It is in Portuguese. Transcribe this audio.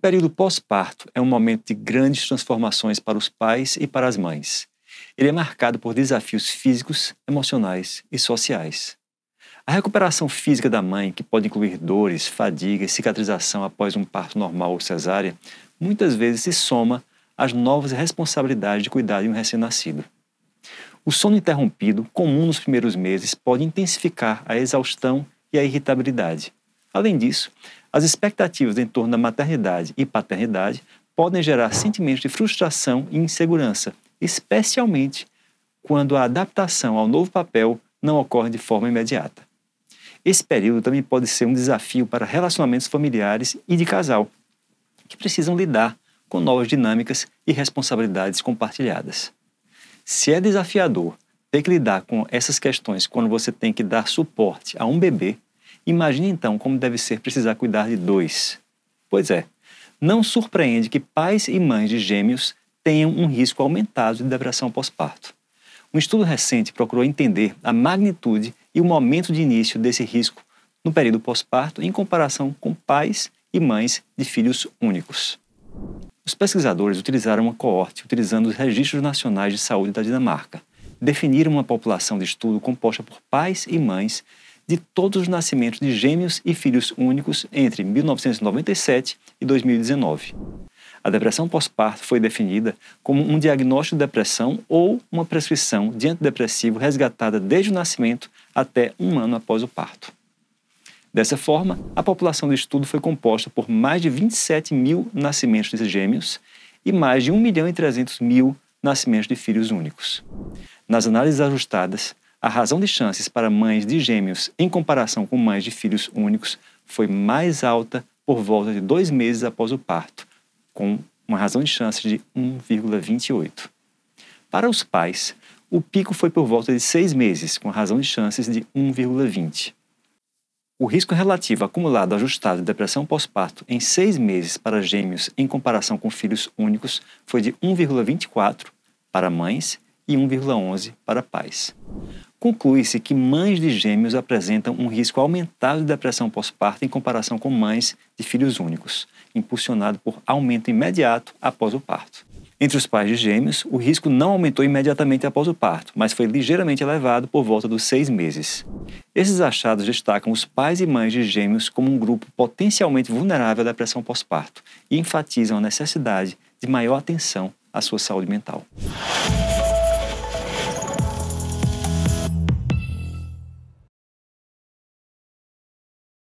período pós-parto é um momento de grandes transformações para os pais e para as mães. Ele é marcado por desafios físicos, emocionais e sociais. A recuperação física da mãe, que pode incluir dores, fadiga e cicatrização após um parto normal ou cesárea, muitas vezes se soma às novas responsabilidades de cuidar de um recém-nascido. O sono interrompido, comum nos primeiros meses, pode intensificar a exaustão e a irritabilidade. Além disso, as expectativas em torno da maternidade e paternidade podem gerar sentimentos de frustração e insegurança, especialmente quando a adaptação ao novo papel não ocorre de forma imediata. Esse período também pode ser um desafio para relacionamentos familiares e de casal, que precisam lidar com novas dinâmicas e responsabilidades compartilhadas. Se é desafiador ter que lidar com essas questões quando você tem que dar suporte a um bebê, imagine então como deve ser precisar cuidar de dois. Pois é, não surpreende que pais e mães de gêmeos tenham um risco aumentado de depressão pós-parto. Um estudo recente procurou entender a magnitude e o momento de início desse risco no período pós-parto em comparação com pais e mães de filhos únicos. Os pesquisadores utilizaram uma coorte utilizando os registros nacionais de saúde da Dinamarca. Definiram uma população de estudo composta por pais e mães de todos os nascimentos de gêmeos e filhos únicos entre 1997 e 2019. A depressão pós-parto foi definida como um diagnóstico de depressão ou uma prescrição de antidepressivo resgatada desde o nascimento até um ano após o parto. Dessa forma, a população do estudo foi composta por mais de 27 mil nascimentos de gêmeos e mais de 1 milhão e 300 mil nascimentos de filhos únicos. Nas análises ajustadas, a razão de chances para mães de gêmeos em comparação com mães de filhos únicos foi mais alta por volta de dois meses após o parto, com uma razão de chances de 1,28. Para os pais, o pico foi por volta de seis meses, com razão de chances de 1,20. O risco relativo acumulado ajustado de depressão pós-parto em seis meses para gêmeos em comparação com filhos únicos foi de 1,24 para mães e 1,11 para pais. Conclui-se que mães de gêmeos apresentam um risco aumentado de depressão pós-parto em comparação com mães de filhos únicos, impulsionado por aumento imediato após o parto. Entre os pais de gêmeos, o risco não aumentou imediatamente após o parto, mas foi ligeiramente elevado por volta dos seis meses. Esses achados destacam os pais e mães de gêmeos como um grupo potencialmente vulnerável à depressão pós-parto e enfatizam a necessidade de maior atenção à sua saúde mental.